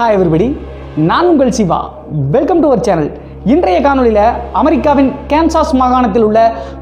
Hi everybody நான் உங்கள் Siva. Welcome to our channel இன்றைய காணொளியில் அமெரிக்காவின் கேன்சாஸ் மாகாணத்தில் உள்ள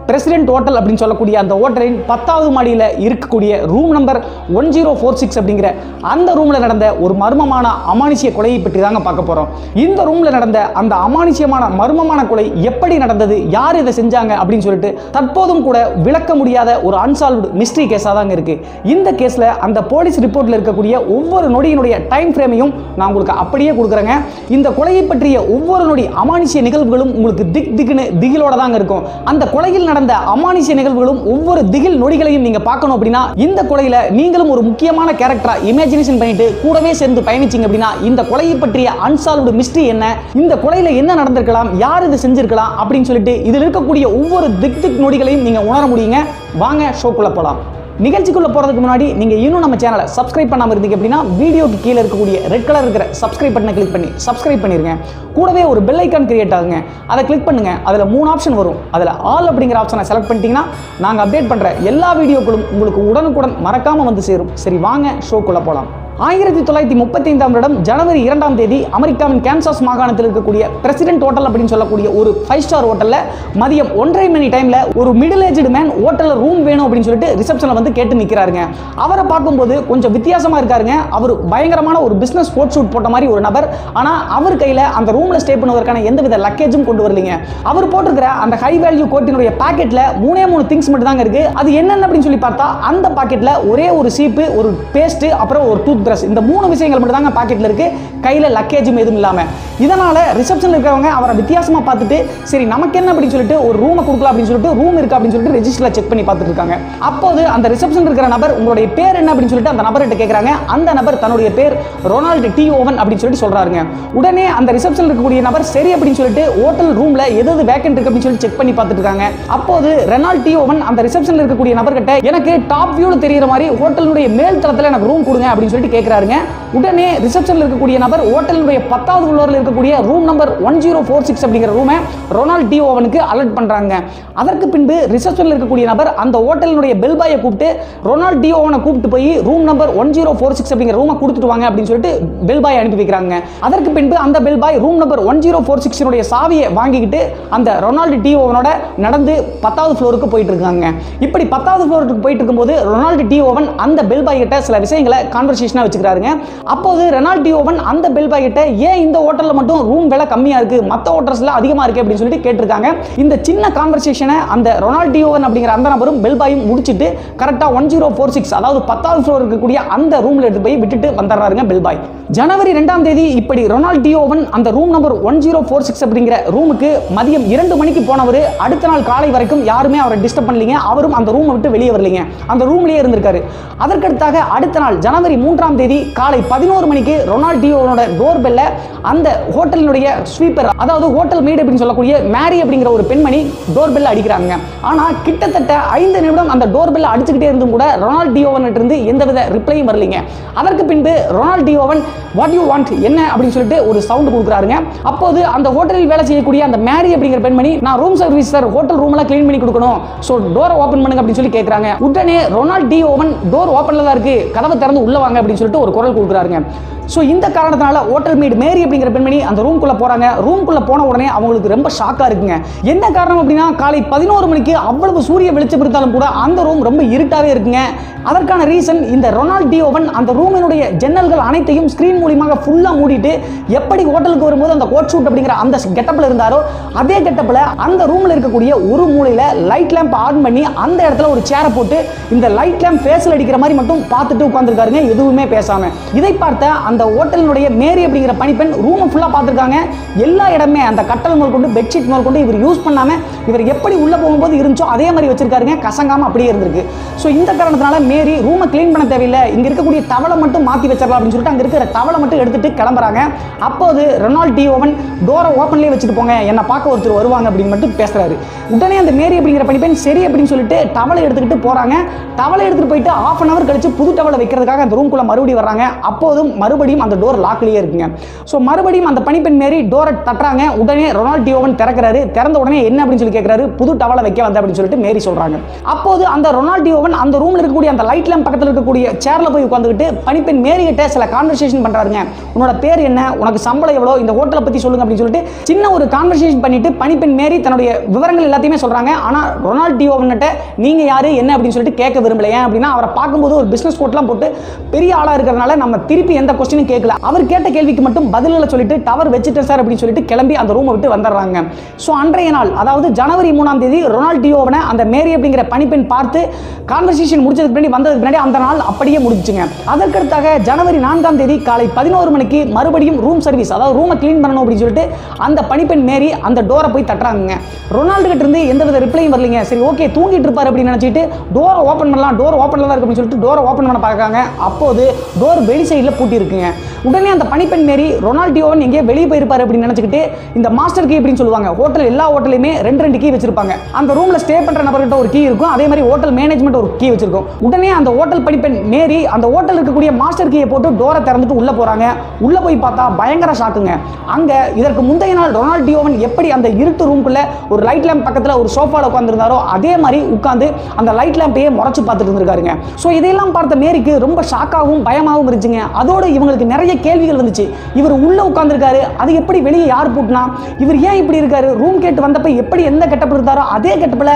பிரசிடென்ட் ஹோட்டல் அப்படின்னு சொல்லக்கூடிய அந்த ஹோட்டலின் பத்தாவது மாடியில் இருக்கக்கூடிய room number one zero four six அப்படிங்கிற அந்த ரூமில் நடந்த ஒரு மர்மமான அமானுஷிய கொலையை பற்றி தாங்க பார்க்க போகிறோம் இந்த ரூமில் நடந்த அந்த அமானுஷியமான மர்மமான கொலை எப்படி நடந்தது? யார் இதை செஞ்சாங்க? அப்படின்னு சொல்லிட்டு தற்போதும் கூட விளக்க முடியாத ஒரு அன்சால்வ்டு மிஸ்ட்ரி கேஸாக தாங்க இருக்கு. இந்த கேஸில் அந்த போலீஸ் ரிப்போர்ட்டில் இருக்கக்கூடிய ஒவ்வொரு நொடியினுடைய டைம் ஃப்ரேமையும் நான் உங்களுக்கு அப்படியே கொடுக்குறேங்க. இந்த கொலையை பற்றிய ஒவ்வொரு நொடி அமானுஷிய நிகழ்வுகளும் உங்களுக்கு திக் திக்னு திகிலோட தாங்க இருக்கும். அந்த கொலையில் நடந்த அமானுஷ்ய நிகழ்வுகளும் ஒவ்வொரு திகில் நொடிகளையும் நீங்க பார்க்கணும் அப்படின்னா இந்த கொலையில நீங்களும் ஒரு முக்கியமான கேரக்டரா இமேஜினேஷன் பண்ணிட்டு கூடவே சேர்ந்து பயணிச்சீங்க அப்படின்னா இந்த கொலையை பற்றிய அன்சால்வ்டு மிஸ்ட்ரி என்ன? இந்த கொலையில என்ன நடந்திருக்கலாம்? யார் இது செஞ்சிருக்கலாம்? அப்படின்னு சொல்லிட்டு இதில் இருக்கக்கூடிய ஒவ்வொரு திக் திக் நொடிகளையும் நீங்க உணர முடியுங்க. வாங்க ஷோக்குள்ள போலாம். நிகழ்ச்சிக்குள்ளே போகிறதுக்கு முன்னாடி நீங்கள் இன்னும் நம்ம சேனலை சப்ஸ்கிரைப் பண்ணாம இருந்தீங்க அப்படின்னா வீடியோக்கு கீழே இருக்கக்கூடிய ரெட் கலர் இருக்கிற சப்ஸ்கிரைப் பட்டனை கிளிக் பண்ணி சப்ஸ்கிரைப் பண்ணிருங்க. கூடவே ஒரு பெல் ஐக்கான் கிரியேட் ஆகுங்க. அதை கிளிக் பண்ணுங்கள் அதில் மூணு ஆப்ஷன் வரும். அதில் ஆல் அப்படிங்கிற ஆப்ஷனை செலக்ட் பண்ணிட்டீங்கன்னா நாங்கள் அப்டேட் பண்ணுற எல்லா வீடியோக்களும் உங்களுக்கு உடனுக்குடன் மறக்காமல் வந்து சேரும். சரி வாங்க ஷோக்குள்ளே போகலாம் ஆயிரத்தி தொள்ளாயிரத்தி முப்பத்தி ஐந்தாம் வருடம் ஜனவரி இரண்டாம் தேதி அமெரிக்காவின் கேன்சாஸ் மாகாணத்தில் இருக்கக்கூடிய பிரசிடென்ட் ஹோட்டல் அப்படின்னு சொல்லக்கூடிய ஒரு ஃபைவ் ஸ்டார் ஹோட்டலில் மதியம் ஒன்றரை மணி டைமில் ஒரு மிடில் ஏஜ்டு மேன் ஹோட்டலில் ரூம் வேணும் அப்படின்னு சொல்லிட்டு ரிசப்ஷனில் வந்து கேட்டு நிற்கிறாருங்க அவரை பார்க்கும்போது கொஞ்சம் வித்தியாசமாக இருக்காருங்க. அவர் பயங்கரமான ஒரு பிஸ்னஸ் ஸ்போர்ட் ஷூட் போட்ட மாதிரி ஒரு நபர். ஆனால் அவர் கையில் அந்த ரூமில் ஸ்டே பண்ணுவதற்கான எந்தவித லக்கேஜும் கொண்டு வரலீங்க. அவர் போட்டிருக்கிற அந்த ஹை வேல்யூ கோட்டினுடைய பாக்கெட்டில் மூணே மூணு திங்ஸ் மட்டும் தாங்க இருக்கு. அது என்னென்ன அப்படின்னு சொல்லி பார்த்தா அந்த பாக்கெட்டில் ஒரே ஒரு சீப்பு ஒரு பேஸ்ட் அப்புறம் ஒரு டூத் பிரஷ் இந்த மூணு விஷயங்கள் மட்டும் தாங்க பாக்கெட்டில் இருக்கு. கையில் லக்கேஜும் எதுவும் இல்லாமல் இதனால ரிசப்ஷனில் இருக்கிறவங்க அவரை வித்தியாசமாக பார்த்துட்டு சரி நமக்கு என்ன அப்படின்னு சொல்லிட்டு ஒரு ரூமை கொடுக்கலாம் அப்படின்னு சொல்லிட்டு ரூம் இருக்கு அப்படின்னு சொல்லிட்டு ரெஜிஸ்டரில் செக் பண்ணி பார்த்துட்டு இருக்காங்க. அப்போது அந்த ரிசப்ஷன் இருக்கிற நபர் உங்களுடைய பேர் என்ன அப்படின்னு சொல்லிட்டு அந்த நபர்கிட்ட கேட்குறாங்க அந்த நபர் தன்னுடைய பேர் ரொனால்டு டி ஓவன் அப்படின்னு சொல்லிட்டு சொல்றாருங்க. உடனே அந்த ரிசப்ஷனில் இருக்கக்கூடிய நபர் சரி அப்படின்னு சொல்லிட்டு ஹோட்டல் ரூம்ல எது எது வேக்கன்ட் இருக்கு அப்படின்னு சொல்லி செக் பண்ணி பார்த்துட்டு இருக்காங்க. அப்போது ரெனால்ட் டி ஓவன் அந்த ரிசப்ஷனில் இருக்கக்கூடிய நபர்கிட்ட எனக்கு டாப் வியூல தெரியுற மாதிரி ஹோட்டலுடைய மேல் தளத்தில் எனக்கு ரூம் கொடுங்க அப்படின்னு சொல்லிட்டு கேட்குறாருங்க உடனே ரிசப்ஷனில் இருக்கக்கூடிய நபர் ஹோட்டலினுடைய பத்தாவது ஃப்ளோரில் இருக்கக்கூடிய room number one zero four six அப்படிங்கிற ரூமை ரொனால்ட் டி ஓவனுக்கு அலர்ட் பண்ணுறாங்க அதற்கு பின்பு ரிசப்ஷனில் இருக்கக்கூடிய நபர் அந்த ஹோட்டலினுடைய பெல் பாயை கூப்பிட்டு ரொனால்ட் டி ஓவனை கூப்பிட்டு போய் room number one zero four six அப்படிங்கிற ரூமை கொடுத்துட்டு வாங்க அப்படின்னு சொல்லிட்டு பெல் பாய் அனுப்பி வைக்கிறாங்க. அதற்கு பின்பு அந்த bell boy room number one zero four சிக்ஸினுடைய சாவியை வாங்கிக்கிட்டு அந்த ரொனால்டு டி ஓவனோட நடந்து பத்தாவது ஃப்ளோருக்கு போயிட்டு இருக்காங்க. இப்படி பத்தாவது ஃப்ளோருக்கு போயிட்டு இருக்கும்போது ரொனால்டு டி ஓவன் அந்த பெல் பாய் கிட்ட சில விஷயங்களை கான்வர்சேஷன் கான்வர்சேஷனாக வச்சுக்கிறாருங்க. அப்போது ரெனால்ட் டி அந்த பெல் பாய் ஏன் இந்த ஹோட்டலில் மட்டும் ரூம் விலை கம்மியாக இருக்குது மற்ற ஹோட்டல்ஸில் அதிகமாக இருக்குது அப்படின்னு சொல்லிட்டு கேட்டிருக்காங்க. இந்த சின்ன கான்வர்சேஷனை அந்த ரொனால்ட் டி அப்படிங்கிற அந்த நபரும் பெல் பாயும் முடிச்சிட்டு கரெக்டாக ஒன் ஜீரோ ஃபோர் சிக்ஸ் அதாவது பத்தாவது ஃப்ளோர் இருக்கக்கூடிய அந்த ரூமில் எடுத்து போய் விட்டுட்டு வந்துடுறாருங்க பெல் பாய் ஜனவரி ரெண்டாம் தேதி இப்படி ரொனால்டியோவன் அந்த room number one zero four six அப்படிங்கிற ரூமுக்கு மதியம் இரண்டு மணிக்கு போனவர் அடுத்த நாள் காலை வரைக்கும் யாருமே அவரை டிஸ்டர்ப் பண்ணலீங்க. அவரும் அந்த ரூமை விட்டு வெளியே வரலீங்க. அந்த ரூம்லேயே இருந்திருக்காரு. அதற்கடுத்தாக அடுத்த நாள் ஜனவரி மூன்றாம் தேதி காலை பதினோரு மணிக்கு ரொனால்ட் டி ஓவனோட டோர் பெல்ல அந்த ஹோட்டலினுடைய ஸ்வீப்பர் அதாவது ஹோட்டல் மீட் அப்படின்னு சொல்லக்கூடிய மேரி அப்படிங்கிற ஒரு பெண்மணி டோர் பெல்ல அடிக்கிறாங்க. ஆனா கிட்டத்தட்ட ஐந்து நிமிடம் அந்த டோர் பெல்ல அடிச்சுக்கிட்டே இருந்தும் கூட ரொனால்ட் டி இருந்து எந்தவித ரிப்ளையும் வரலீங்க. அதற்கு பின்பு Ronald T Owen what you want என்ன? அப்படின்னு சொல்லிட்டு ஒரு சவுண்ட் கொடுக்குறாருங்க. அப்போது அந்த ஹோட்டலில் வேலை செய்யக்கூடிய அந்த மேரி அப்படிங்கிற பெண்மணி நான் room service sir hotel room எல்லாம் க்ளீன் பண்ணி கொடுக்கணும். ஸோ டோரை ஓப்பன் பண்ணுங்க அப்படின்னு சொல்லி கேட்குறாங்க உடனே ரொனால்ட் டி ஓவன் டோர் ஓப்பன்ல தான் இருக்கு. கதவை திறந்து உள்ள வாங்க அப்படின்னு சொல்லிட்டு ஒரு குரல் கொடுக்குறாருங்க. ஸோ இந்த காரணத்தினால ஹோட்டல் மேட் மேரி அப்படிங்கிற பெண்மணி அந்த ரூம்குள்ள போகிறாங்க ரூம்குள்ளே போன உடனே அவங்களுக்கு ரொம்ப ஷாக்காக இருக்குங்க. என்ன காரணம் அப்படின்னா காலை பதினோரு மணிக்கு அவ்வளவு சூரிய வெளிச்சம் இருந்தாலும் கூட அந்த ரூம் ரொம்ப இருட்டாகவே இருக்குங்க. அதற்கான ரீசன் இந்த ரொனால்ட் டி ஓவன் அந்த ரூமினுடைய ஜன்னல்கள் அனைத்தையும் ஸ்க்ரீன் மூலியமாக ஃபுல்லாக மூடிட்டு எப்படி ஹோட்டலுக்கு வரும்போது அந்த கோட் ஷூட் அப்படிங்கிற அந்த கெட்டப்பில் இருந்தாரோ அதே கெட்டப்பில் அந்த ரூமில் இருக்கக்கூடிய ஒரு மூலையில் லைட் லேம்ப் ஆன் பண்ணி அந்த இடத்துல ஒரு சேரை போட்டு இந்த லைட் லேம்ப் ஃபேஸில் அடிக்கிற மாதிரி மட்டும் பார்த்துட்டு உட்காந்துருக்காருங்க எதுவுமே பேசாம. இதை பார்த்த அந்த ஹோட்டலினுடைய மேரி அப்படிங்கிற பணிப்பெண் ரூம் ஃபுல்லா பார்த்துருக்காங்க. எல்லா இடமே அந்த கட்டல் முதல் கொண்டு பெட்ஷீட் முதல் கொண்டு இவர் யூஸ் பண்ணாம இவர் எப்படி உள்ள போகும்போது இருந்துச்சோ அதே மாதிரி வச்சிருக்காருங்க. கசங்காம அப்படியே இருந்திருக்கு. ஸோ இந்த காரணத்தினால மேரி ரூமை கிளீன் பண்ண தேவையில்லை. இங்க இருக்கக்கூடிய தவளை மட்டும் மாத்தி வச்சிடலாம் அப்படின்னு சொல்லிட்டு அங்க இருக்கிற தவளை மட்டும் எடுத்துட்டு கிளம்புறாங்க. அப்போது ரெனால்ட் டி ஓவன் டோரை ஓப்பன்லேயே வச்சுட்டு போங்க. என்னை பார்க்க ஒருத்தர் வருவாங்க அப்படின்னு மட்டும் பேசுறாரு. உடனே அந்த மேரி அப்படிங்கிற பணிப்பெண் சரி அப்படின்னு சொல்லிட்டு டவலை எடுத்துக்கிட்டு போறாங்க. டவலை எடுத்துட்டு போயிட்டு ஆஃப் அன் அவர் கழிச்சு புது டவலை வைக்கிறதுக்காக அந்த ரூம்குள்ள மறுபடியும் வர்றாங்க. அப்போதும் மறுபடியும் அந்த டோர் லாக்லேயே இருக்குங்க. ஸோ மறுபடியும் அந்த பணிப்பெண் மாரி டோரை தட்டுறாங்க. உடனே ரொனால்டியோவன் திறக்கிறாரு. திறந்த உடனே என்ன அப்படின்னு சொல்லி கேட்கிறாரு புது டவலை வைக்க வந்த அப்படின்னு சொல்லிட்டு மேரி சொல்கிறாங்க அப்போது அந்த ரொனால்டியோவன் அந்த ரூமில் இருக்கக்கூடிய அந்த லைட் லேம்ப் பக்கத்தில் இருக்கக்கூடிய சேரில் போய் உட்காந்துக்கிட்டு பணிப்பெண் மேரி கிட்ட சில கான்வர்சேஷன் பண்ணுறாருங்க உன்னோட பேர் என்ன? உனக்கு சம்பளம் எவ்வளோ? இந்த ஹோட்டலை பற்றி சொல்லுங்க அப்படின்னு சொல்லிட்டு சின்ன ஒரு கான்வர்சேஷன் பண்ணிட்டு பணிப்பெண் மேரி தன்னுடைய விவரங்கள் எல்லாத்தையுமே சொல்கிறாங்க ஆனால் ரொனால்டியோவன்கிட்ட நீங்கள் யார்? என்ன? அப்படின்னு சொல்லிட்டு கேட்க விரும்பல ஏன் அப்படின்னா அவரை பார்க்கும்போது ஒரு பிஸ்னஸ் கோட்லாம் போட்டு பெரிய ஆளா இருக்கிறனால நம்ம திருப்பி எந்த கொஸ்டினும் கேட்கல அவர் கேட்ட கேள்விக்கு மட்டும் பதில்களை சொல்லிட்டு டவர் வச்சுட்டேன் சார் அப்படின்னு சொல்லிட்டு கிளம்பி அந்த ரூமை விட்டு வந்துடுறாங்க. ஸோ அன்றைய நாள் அதாவது ஜனவரி மூணாம் தேதி ரொனால்டியோவனை அந்த மேரி அப்படிங்கிற பணிப்பெண் பார்த்து கான்வர்சேஷன் முடிச்சதுக்கு பின்னாடி வந்ததுக்கு பின்னாடி அந்த நாள் அப்படியே முடிஞ்சுங்க. அதற்கடுத்தாக ஜனவரி நான்காம் தேதி காலை பதினோரு மணிக்கு மறுபடியும் ரூம் சர்வீஸ் அதாவது ரூமை க்ளீன் பண்ணணும் அப்படின்னு சொல்லிட்டு அந்த பணிப்பெண் மேரி அந்த டோரை போய் தட்டுறாங்க ரொனால்டு கிட்ட இருந்து எந்த வித ரிப்ளையும் வரலைங்க. சரி ஓகே தூங்கிட்டு இருப்பார் அப்படின்னு நினச்சிட்டு டோரை ஓப்பன் பண்ணலாம் டோர் ஓப்பன்ல தான் இருக்கு அப்படின்னு சொல்லிட்டு டோரை ஓப்பன் பண்ண பார்க்கறாங்க. அப்போது டோர் வெளி சைடில் பூட்டி இருக்குங்க உடனே அந்த பணிப்பெண் மேரி ரொனால்டியோவன் எங்கேயோ வெளியே போயிருப்பாரு அப்படின்னு நினச்சிக்கிட்டு இந்த மாஸ்டர் கீ அப்படின்னு சொல்லுவாங்க. ஹோட்டல் எல்லா ஹோட்டலையுமே ரெண்டு ரெண்டு கீ வச்சிருப்பாங்க. அந்த ரூமில் ஸ்டே பண்ணுற நபர்கிட்ட ஒரு கீ இருக்கும். அதே மாதிரி ஹோட்டல் மேனேஜ்மெண்ட் ஒரு கீ வச்சிருக்கும். உடனே அந்த ஹோட்டல் பனிப்பெண் மேரி அந்த ஹோட்டல் இருக்கக்கூடிய மாஸ்டர் கீயை போட்டு டோரை திறந்துட்டு உள்ளே போகிறாங்க உள்ளே போய் பார்த்தா பயங்கர ஷாக்குங்க அங்கே இதற்கு முந்தைய நாள் ரொனால்டியோவன் எப்படி அந்த இருட்டு ரூம்குள்ளே ஒரு லைட் லேம்ப் பக்கத்தில் ஒரு சோஃபாவில் உட்காந்துருந்தாரோ அதே மாதிரி உட்காந்து அந்த லைட் லேம்பையே முறைச்சு பார்த்துட்டு இருந்திருக்காருங்க. ஸோ இதையெல்லாம் பார்த்த மேரிக்கு ரொம்ப ஷாக்காகவும் பயமாகவும் இருந்துச்சுங்க. அதோடு இவங்களுக்கு நிறைய கேள்விகள் வந்துச்சு. இவர் உள்ள உட்காந்துருக்காரு அது எப்படி வெளியே யார் பூட்டினா இவர் ஏன் இப்படி இருக்காரு? ரூம் கேட்டு வந்தப்ப எப்படி எந்த கெட்டப்பில் இருந்தாரோ அதே கெட்டப்பில்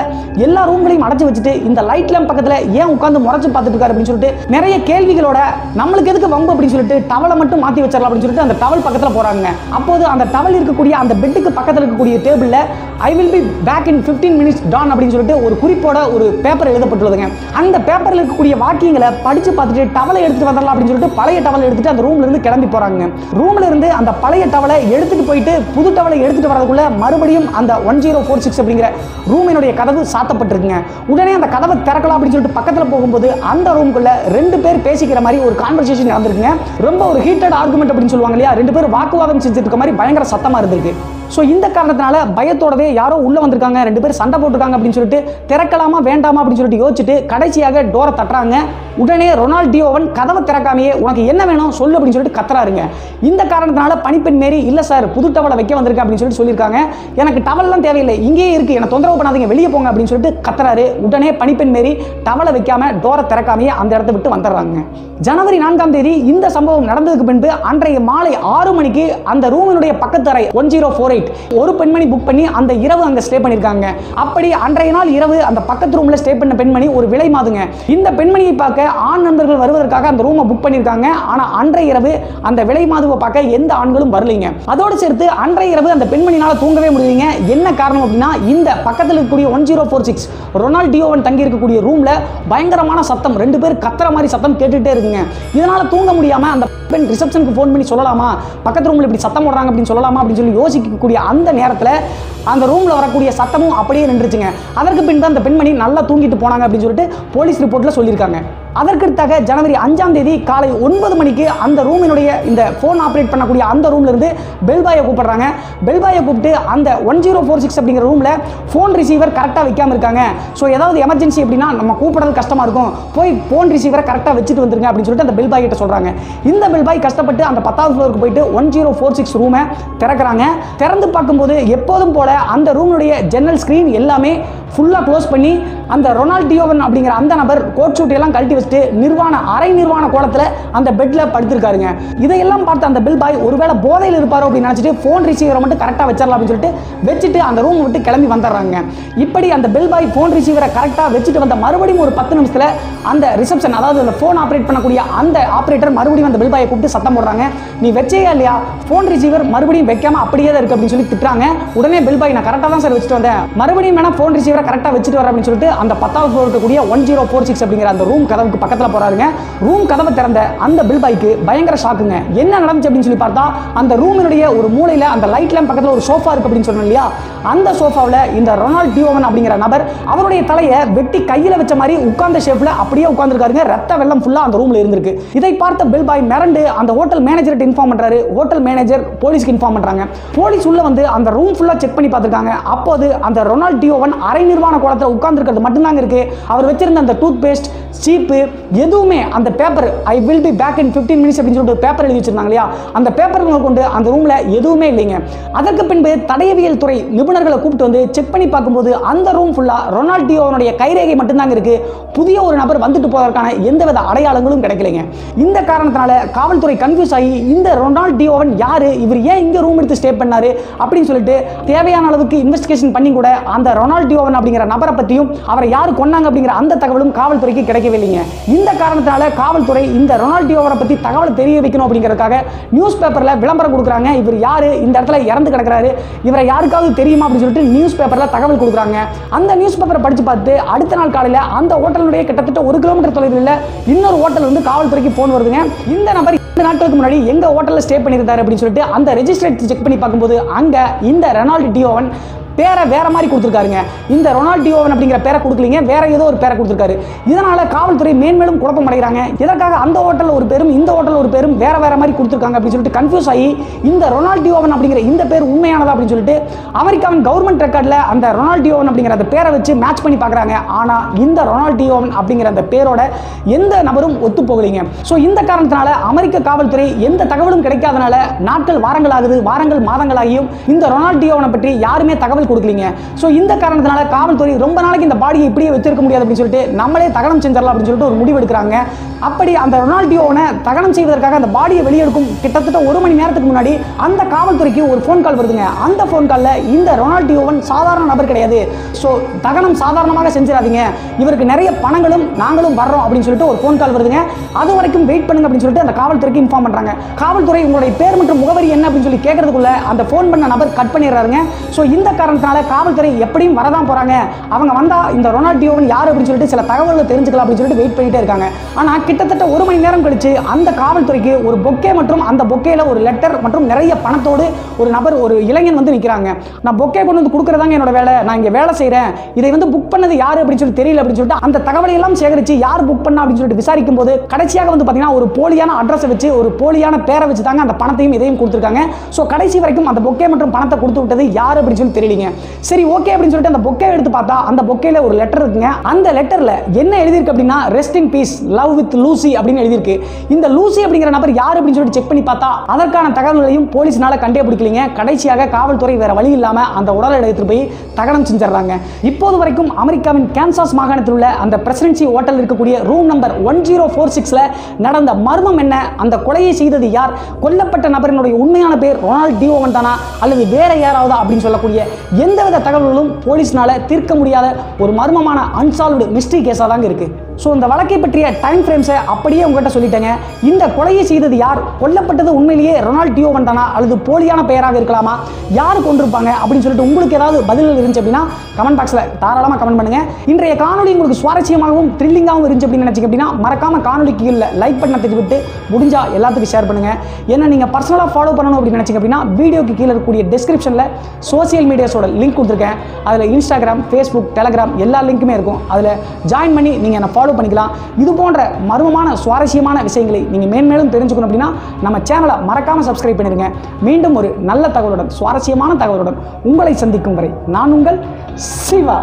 எல்லா ரூம்களையும் அடைச்சு வச்சுட்டு இந்த லைட் லேம்ப் பக்கத்தில் ஏன் உட்காந்து முறைச்சு பார்த்துட்டு இருக்காரு அப்படின்னு சொல்லிட்டு நிறைய கேள்விகளோட நம்மளுக்கு எதுக்கு வம்பு அப்படின்னு சொல்லிட்டு டவலை மட்டும் மாற்றி வச்சிடலாம் அப்படின்னு சொல்லிட்டு அந்த டவல் பக்கத்தில் போறாங்க அப்போது அந்த டவல் இருக்கக்கூடிய அந்த பெட்டுக்கு பக்கத்தில் இருக்கக்கூடிய டேபிளில் I will be back in 15 minutes Don அப்படின்னு சொல்லிட்டு ஒரு குறிப்போட ஒரு பேப்பர் எழுதப்பட்டுள்ளதுங்க. அந்த பேப்பரில் இருக்கக்கூடிய வாக்கியங்களை படித்து பார்த்துட்டு டவலை எடுத்துட்டு வந்துடலாம் அப்படின்னு சொல்லிட்டு பழைய டவலை எடுத்துட்டு அந்த ரூம்ல இருந்து கிளம்பி போறாங்க ரூம்ல இருந்து அந்த பழைய டவலை எடுத்துட்டு போயிட்டு புது டவலை எடுத்துட்டு வரதுக்குள்ள மறுபடியும் அந்த ஒன் ஜீரோ ஃபோர் சிக்ஸ் அப்படிங்கிற ரூமினுடைய கதவு சாத்தப்பட்டிருக்குங்க. உடனே அந்த கதவை திறக்கலாம் அப்படின்னு சொல்லிட்டு பக்கத்தில் போகும்போது அந்த ரூம்குள்ள ரெண்டு பேர் பேசிக்கிற மாதிரி ஒரு கான்வர்சேஷன் நடந்திருக்குங்க. ரொம்ப ஒரு ஹீட்டட் ஆர்குமெண்ட் அப்படின்னு சொல்லுவாங்க இல்லையா? ரெண்டு பேர் வாக்குவாதம் செஞ்சுட்டு இருக்க மாதிரி பயங்கர சத்தமா இருந்திருக்கு. ஸோ இந்த காரணத்தினால பயத்தோடவே யாரோ உள்ளே வந்திருக்காங்க ரெண்டு பேர் சண்டை போட்டிருக்காங்க அப்படின்னு சொல்லிட்டு திறக்கலாமா வேண்டாமா அப்படின்னு சொல்லிட்டு யோசிச்சுட்டு கடைசியாக டோரை தட்டுறாங்க. உடனே ரொனால்டியோவன் கதவை திறக்காமையே உனக்கு என்ன வேணும்? சொல்லு அப்படின்னு சொல்லிட்டு கத்துறாருங்க. இந்த காரணத்தினால பணிப்பெண் மாரி இல்லை சார் புது டவலை வைக்க வந்திருக்கேன் அப்படின்னு சொல்லிட்டு சொல்லியிருக்காங்க. எனக்கு டவல்லாம் தேவையில்லை. இங்கேயே இருக்கு. என்ன தொந்தரவு பண்ணாதீங்க. வெளியே போங்க அப்படின்னு சொல்லிட்டு கத்துறாரு. உடனே பணிப்பெண் மாரி டவலை வைக்காம டோரை திறக்காமையே அந்த இடத்த விட்டு வந்துடுறாங்க. ஜனவரி நான்காம் தேதி இந்த சம்பவம் நடந்ததுக்கு பின்பு அன்றைய மாலை ஆறு மணிக்கு அந்த ரூமினுடைய பக்கத்து அறை ஒன் ஜீரோ ஃபோர் எயிட் ஒரு பெண்மணி புக் பண்ணி அந்த இரவு அங்க ஸ்டே பண்ணிருக்காங்க. அப்படி அன்றைய நாள் இரவு அந்த பக்கத்து ரூம்ல ஸ்டே பண்ண பெண்மணி ஒரு விலை மாதுங்க. இந்த பெண்மணியை பார்க்க ஆண் நண்பர்கள் வருவதற்காக அந்த ரூமை புக் பண்ணிருக்காங்க. ஆனால் அன்றைய இரவு அந்த விலை மாதுவை பார்க்க எந்த ஆண்களும் வரலைங்க. அதோடு சேர்த்து அன்றைய இரவு அந்த பெண்மணினால் தூங்கவே முடியலைங்க. என்ன காரணம் அப்படின்னா இந்த பக்கத்தில் இருக்கக்கூடிய one zero four six Ronald T Owen தங்கி இருக்கக்கூடிய ரூம்ல பயங்கரமான சத்தம். ரெண்டு பேர் கத்துற மாதிரி சத்தம் கேட்டுட்டே இருக்குங்க. இதனால தூங்க முடியாம அந்த பெண் ரிசப்ஷனுக்கு ஃபோன் பண்ணி சொல்லலாமா? பக்கத்து ரூம்ல இப்படி சத்தம் போடுறாங்க அப்படின்னு சொல்லலாமா அப்படின்னு சொல்லி யோசிக்கக்கூடிய அந்த நேரத்தில் அந்த ரூம்ல வரக்கூடிய சத்தமும் அப்படியே நின்றுச்சுங்க. அதற்கு பின்பு அந்த பெண்மணி நல்லா தூங்கிட்டு போனாங்க அப்படின்னு சொல்லிட்டு போலீஸ் ரிப்போர்ட்ல சொல்லியிருக்காங்க. அதற்கடுத்தாக ஜனவரி அஞ்சாம் தேதி காலை ஒன்பது மணிக்கு அந்த ரூமினுடைய இந்த ஃபோன் ஆப்ரேட் பண்ணக்கூடிய அந்த ரூம்ல இருந்து பெல்பாயை கூப்பிடுறாங்க. பெல்பாயை கூப்பிட்டு அந்த ஒன் ஜீரோ ஃபோர் சிக்ஸ் அப்படிங்கிற ரூம்ல ஃபோன் ரிசீவர் கரெக்டாக வைக்காம இருக்காங்க. ஸோ ஏதாவது எமர்ஜென்சி அப்படின்னா நம்ம கூப்பிடுறது கஷ்டமா இருக்கும். போய் ஃபோன் ரிசீவரை கரெக்டாக வச்சுட்டு வந்துருங்க அப்படின்னு சொல்லிட்டு அந்த பெல்பாய் கிட்ட சொல்றாங்க. இந்த பெல்பாய் கஷ்டப்பட்டு அந்த பத்தாவது ஃப்ளோருக்கு போயிட்டு ஒன் ஜீரோ ஃபோர் சிக்ஸ் ரூமை திறக்கிறாங்க. திறந்து பார்க்கும்போது எப்போதும் போல அந்த ரூமுடைய ஜன்னல் ஸ்க்ரீன் எல்லாமே ஃபுல்லாக க்ளோஸ் பண்ணி அந்த ரொனால்டியோவன் அப்படிங்கிற அந்த நபர் கோட் சூட்டையெல்லாம் எல்லாம் கழட்டி வச்சுட்டு நிர்வாண அரை நிர்வாண கோலத்தில் அந்த பெட்டில் படுத்திருக்காருங்க. இதையெல்லாம் பார்த்து அந்த பில் பாய் ஒருவேளை போதையில் இருப்பாரோ அப்படின்னு நினச்சிட்டு ஃபோன் ரிசீவரை மட்டும் கரெக்டாக வச்சிடலாம் அப்படின்னு சொல்லிட்டு வச்சுட்டு அந்த ரூம் விட்டு கிளம்பி வந்துடுறாங்க. இப்படி அந்த பில் பாய் ஃபோன் ரிசீவரை கரெக்டாக வச்சுட்டு வந்த மறுபடியும் ஒரு பத்து நிமிஷத்தில் அந்த ரிசப்ஷன் அதாவது அந்த ஃபோன் ஆப்ரேட் பண்ணக்கூடிய அந்த ஆப்ரேட்டர் மறுபடியும் அந்த பில் பாயை கூப்பிட்டு சத்தம் போடுறாங்க. நீ வச்சே இல்லையா? ஃபோன் ரிசீவர் மறுபடியும் வைக்காமல் அப்படியே தான் இருக்குது அப்படின்னு சொல்லி திட்டுறாங்க. உடனே பில் பாய் நான் கரெக்டாக தான் சார் வச்சுட்டு வந்தேன். மறுபடியும் வேணால் ஃபோன் ரிசீவரை கரெக்டாக வச்சுட்டு வரேன் அப்படின்னு சொல்லிட்டு அந்த பத்தாவது ஃப்ளோர் இருக்கக்கூடிய ஒன் ஜீரோ ஃபோர் சிக்ஸ் அப்படிங்கிற அந்த ரூம் கதவுக்கு பக்கத்தில் போறாருங்க. ரூம் கதவை திறந்த அந்த பில் பாய்க்கு பயங்கர ஷாக்குங்க என்ன நடந்துச்சு அப்படின்னு சொல்லி பார்த்தா அந்த ரூமினுடைய ஒரு மூலையில் அந்த லைட் லேம்ப் பக்கத்தில் ஒரு சோஃபா இருக்கு அப்படின்னு சொன்னோம் இல்லையா? அந்த சோஃபாவில் இந்த ரொனால்ட் டியோவன் அப்படிங்கிற நபர் அவருடைய தலையை வெட்டி கையில் வச்ச மாதிரி உட்கார்ந்த ஷேப்பில் அப்படியே உட்கார்ந்துருக்காருங்க. ரத்த வெள்ளம் ஃபுல்லா அந்த ரூமில் இருந்திருக்கு. இதை பார்த்த பில் பாய் மிரண்டு அந்த ஹோட்டல் மேனேஜர்கிட்ட இன்ஃபார்ம் பண்றாரு. ஹோட்டல் மேனேஜர் போலீஸ்க்கு இன்ஃபார்ம் பண்றாங்க. போலீஸ் உள்ள வந்து அந்த ரூம் ஃபுல்லா செக் பண்ணி பார்த்துருக்காங்க. அப்போது அந்த ரொனால்ட் டியோவன் அரை நிர்வாண கோலத்தில் உட்காந்துருக்கிறது மட்டும்தாங்க இருக்கு. அவர் வச்சிருந்த அந்த டூத் பேஸ்ட் சீப்பு எதுவுமே அந்த paper I will be back in 15 minutes அப்படின்னு சொல்லிட்டு பேப்பர் எழுதி வச்சிருந்தாங்க இல்லையா? அந்த பேப்பர்களை கொண்டு அந்த ரூம்ல எதுவுமே இல்லைங்க. அதற்கு பின்பு தடையவியல் துறை நிபுணர்களை கூப்பிட்டு வந்து செக் பண்ணி பார்க்கும்போது அந்த ரூம் ஃபுல்லா ரொனால்டியோனுடைய கைரேகை மட்டும்தாங்க இருக்கு. புதிய ஒரு நபர் வந்துட்டு போவதற்கான எந்தவித அடையாளங்களும் கிடைக்கலைங்க. இந்த காரணத்தினால காவல்துறை கன்ஃபியூஸ் ஆகி இந்த ரொனால்டியோவன் யாரு? இவர் ஏன் இங்க ரூம் எடுத்து ஸ்டே பண்ணாரு? அப்படின்னு சொல்லிட்டு தேவையான அளவுக்கு இன்வெஸ்டிகேஷன் பண்ணி கூட அந்த ரொனால்டியோவன் அப்படிங்கிற நபரை பற்றியும் அவரை யார் கொன்னாங்க அப்படிங்கிற அந்த தகவலும் காவல்துறைக்கு கிடைக்கவே இல்லைங்க இந்த காரணத்தினால காவல்துறை இந்த ரொனால்டியோவரை பற்றி தகவலை தெரிய வைக்கணும் அப்படிங்கிறதுக்காக நியூஸ் பேப்பர்ல விளம்பரம் கொடுக்குறாங்க. இவர் யாரு? இந்த இடத்துல இறந்து கிடக்குறாரு. இவரை யாருக்காவது தெரியுமா அப்படின்னு சொல்லிட்டு நியூஸ் பேப்பரில் தகவல் கொடுக்குறாங்க. அந்த நியூஸ் பேப்பரை படித்து பார்த்து அடுத்த நாள் காலையில் அந்த ஹோட்டலுடைய கிட்டத்தட்ட ஒரு கிலோமீட்டர் தொலைவில் இன்னொரு ஹோட்டல் வந்து காவல்துறைக்கு ஃபோன் வருதுங்க. இந்த நபர் ரெண்டு நாட்களுக்கு முன்னாடி எங்க ஹோட்டலில் ஸ்டே பண்ணியிருந்தார் அப்படின்னு சொல்லிட்டு அந்த ரெஜிஸ்டர் செக் பண்ணி பார்க்கும்போது அங்கே இந்த ரெனால்டு டியோவன் பேரை வேற மாதிரி கொடுத்துருக்காருங்க. இந்த ரொனால்டியோவன் அப்படிங்கிற பேரை கொடுக்கலீங்க வேற ஏதோ ஒரு பேரை கொடுத்துருக்காரு. இதனால காவல்துறை மேன்மேலும் குழப்பம் அடைகிறாங்க. இதற்காக அந்த ஹோட்டலில் ஒரு பேரும் இந்த ஹோட்டலில் ஒரு பேரும் வேற வேற மாதிரி கொடுத்துருக்காங்க அப்படின்னு சொல்லிட்டு கன்ஃபியூஸ் ஆகி இந்த ரொனால்டியோவன் அப்படிங்கிற இந்த பேர் உண்மையானதா அப்படின்னு சொல்லிட்டு அமெரிக்காவின் கவர்மெண்ட் ரெக்கார்டில் அந்த ரொனால்டியோவன் அப்படிங்கிற அந்த பேரை வச்சு மேட்ச் பண்ணி பார்க்குறாங்க. ஆனால் இந்த ரொனால்டியோவன் அப்படிங்கிற அந்த பேரோட எந்த நபரும் ஒத்து போகலைங்க. ஸோ இந்த காரணத்தினால அமெரிக்க காவல்துறை எந்த தகவலும் கிடைக்காதனால நாட்கள் வாரங்கள் ஆகுது வாரங்கள் மாதங்களாகியும் இந்த ரொனால்டியோவனை பற்றி யாருமே தகவல் தகவல் கொடுக்கலீங்க. ஸோ இந்த காரணத்தினால காவல்துறை ரொம்ப நாளைக்கு இந்த பாடியை இப்படியே வச்சிருக்க முடியாது அப்படின்னு சொல்லிட்டு நம்மளே தகனம் செஞ்சிடலாம் அப்படின்னு சொல்லிட்டு ஒரு முடிவு எடுக்கிறாங்க. அப்படி அந்த ரொனால்டியோவனை தகனம் செய்வதற்காக அந்த பாடியை வெளியெடுக்கும் கிட்டத்தட்ட ஒரு மணி நேரத்துக்கு முன்னாடி அந்த காவல்துறைக்கு ஒரு ஃபோன் கால் வருதுங்க. அந்த ஃபோன் காலில் இந்த ரொனால்டியோவன் சாதாரண நபர் கிடையாது. ஸோ தகனம் சாதாரணமாக செஞ்சிடாதீங்க. இவருக்கு நிறைய பணங்களும் நாங்களும் வர்றோம் அப்படின்னு சொல்லிட்டு ஒரு ஃபோன் கால் வருதுங்க. அது வரைக்கும் வெயிட் பண்ணுங்க அப்படின்னு சொல்லிட்டு அந்த காவல்துறைக்கு இன்ஃபார்ம் பண்ணுறாங்க காவல்துறை உங்களுடைய பேர் மற்றும் முகவரி என்ன அப்படின்னு சொல்லி கேட்கறதுக்குள்ள அந்த ஃபோன் பண்ண நபர் கட் பண்ணிடுறாருங்க. ஸோ இந்த காரணம் காரணத்தினால காவல்துறை எப்படியும் வரதான் போறாங்க. அவங்க வந்தா இந்த ரொனால்டியோவன் யார் அப்படின்னு சொல்லிட்டு சில தகவல்களை தெரிஞ்சுக்கலாம் அப்படின்னு சொல்லிட்டு வெயிட் பண்ணிட்டே இருக்காங்க. ஆனா கிட்டத்தட்ட ஒரு மணி நேரம் கழிச்சு அந்த காவல்துறைக்கு ஒரு பொக்கே மற்றும் அந்த பொக்கேல ஒரு லெட்டர் மற்றும் நிறைய பணத்தோடு ஒரு நபர் ஒரு இளைஞன் வந்து நிற்கிறாங்க நான் பொக்கே கொண்டு வந்து கொடுக்கறதாங்க என்னோட வேலை. நான் இங்க வேலை செய்கிறேன் இதை வந்து புக் பண்ணது யாரு அப்படின்னு சொல்லி தெரியல அப்படின்னு சொல்லிட்டு அந்த தகவலை எல்லாம் சேகரிச்சு யார் புக் பண்ணா அப்படின்னு சொல்லிட்டு விசாரிக்கும் போது கடைசியாக வந்து பாத்தீங்கன்னா ஒரு போலியான அட்ரஸை வச்சு ஒரு போலியான பேரை வச்சு தாங்க அந்த பணத்தையும் இதையும் கொடுத்துருக்காங்க. ஸோ கடைசி வரைக்கும் அந்த பொக்கே மற்றும் பணத்தை கொடுத்து விட்டது யார் அப்படின்னு சொல்லி தெரியலீங்க. சரி ஓகே அப்படின்னு சொல்லிட்டு அந்த பொக்கே எடுத்து பார்த்தா அந்த பொக்கையில் ஒரு லெட்டர் இருக்குங்க. அந்த லெட்டர்ல என்ன எழுதியிருக்கு அப்படின்னா rest in peace love with Lucy அப்படின்னு எழுதியிருக்கு. இந்த லூசி அப்படிங்கிற நபர் யார் அப்படின்னு சொல்லிட்டு செக் பண்ணி பார்த்தா அதற்கான தகவல்களையும் போலீஸ்னால கண்டே பிடிக்கலீங்க கடைசியாக காவல்துறை வேற வழி இல்லாம அந்த உடலை எடுத்துட்டு போய் தகனம் செஞ்சிடறாங்க. இப்போது வரைக்கும் அமெரிக்காவின் கேன்சாஸ் மாகாணத்தில் உள்ள அந்த பிரசிடென்சி ஹோட்டல் இருக்கக்கூடிய room number one zero four சிக்ஸ்ல நடந்த மர்மம் என்ன? அந்த கொலையை செய்தது யார்? கொல்லப்பட்ட நபரினுடைய உண்மையான பேர் ரொனால்ட் டியோவன் தானா அல்லது வேற யாராவதா? அப்படின்னு சொல்லக்கூடிய எந்தவித தகவல்களும் போலீஸ்னால தீர்க்க முடியாத ஒரு மர்மமான அன்சால்வ்டு மிஸ்ட்ரி கேஸாக தாங்க இருக்கு. ஸோ இந்த வழக்கை பற்றிய டைம் ஃப்ரேம்ஸை அப்படியே உங்கள்கிட்ட சொல்லிட்டேங்க. இந்த கொலையை செய்தது யார்? கொல்லப்பட்டது உண்மையிலேயே ரொனால்ட் வந்தானா? அல்லது போலியான பெயராக இருக்கலாமா? யார் கொண்டிருப்பாங்க அப்படின்னு சொல்லிட்டு உங்களுக்கு ஏதாவது பதில்கள் இருந்துச்சு அப்படின்னா கமெண்ட் பாக்ஸில் தாராளமாக கமெண்ட் பண்ணுங்கள் இன்றைய காணொலி உங்களுக்கு சுவாரஸ்யமாகவும் த்ரில்லிங்காகவும் இருந்துச்சு அப்படின்னு நினச்சிங்க அப்படின்னா மறக்காம காணொலி கீழே லைக் பட்டனை தட்டி விட்டு எல்லாத்துக்கும் ஷேர் பண்ணுங்க. ஏன்னா நீங்கள் பர்சனலாக ஃபாலோ பண்ணணும் அப்படின்னு நினச்சிங்க அப்படின்னா வீடியோக்கு கீழே இருக்கக்கூடிய டிஸ்கிரிப்ஷனில் சோசியல் மீடியாஸோட லிங்க் கொடுத்துருக்கேன். அதில் இன்ஸ்டாகிராம் ஃபேஸ்புக் டெலகிராம் எல்லா லிங்க்குமே இருக்கும். அதில் ஜாயின் பண்ணி நீங்கள் என்னை ஃபாலோ பண்ணிக்கலாம். இது போன்ற மர்மமான சுவாரஸ்யமான விஷயங்களை நீங்கள் மேன்மேலும் தெரிஞ்சுக்கணும் அப்படின்னா நம்ம சேனலை மறக்காமல் சப்ஸ்கிரைப் பண்ணிடுங்க மீண்டும் ஒரு நல்ல தகவலுடன் சுவாரஸ்யமான தகவலுடன் உங்களை சந்திக்கும் வரை நான் உங்கள் சிவா.